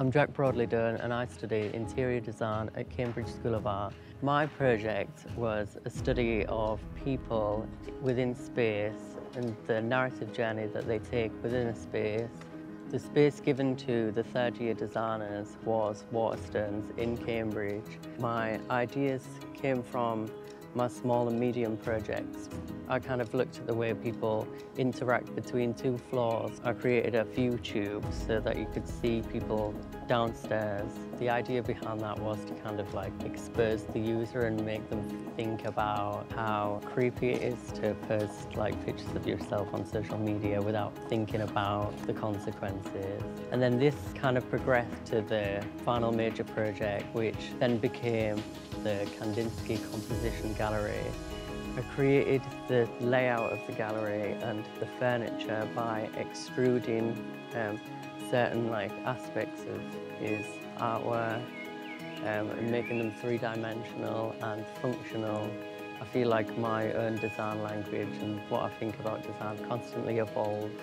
I'm Jack Broadley Dunn and I study interior design at Cambridge School of Art. My project was a study of people within space and the narrative journey that they take within a space. The space given to the third year designers was Waterstones in Cambridge. My ideas came from my small and medium projects. I kind of looked at the way people interact between two floors. I created a few tubes so that you could see people downstairs. The idea behind that was to kind of like expose the user and make them think about how creepy it is to post like pictures of yourself on social media without thinking about the consequences. And then this kind of progressed to the final major project, which then became the Kandinsky Composition Gallery. I created the layout of the gallery and the furniture by extruding um, certain like aspects of his artwork um, and making them three-dimensional and functional. I feel like my own design language and what I think about design constantly evolves.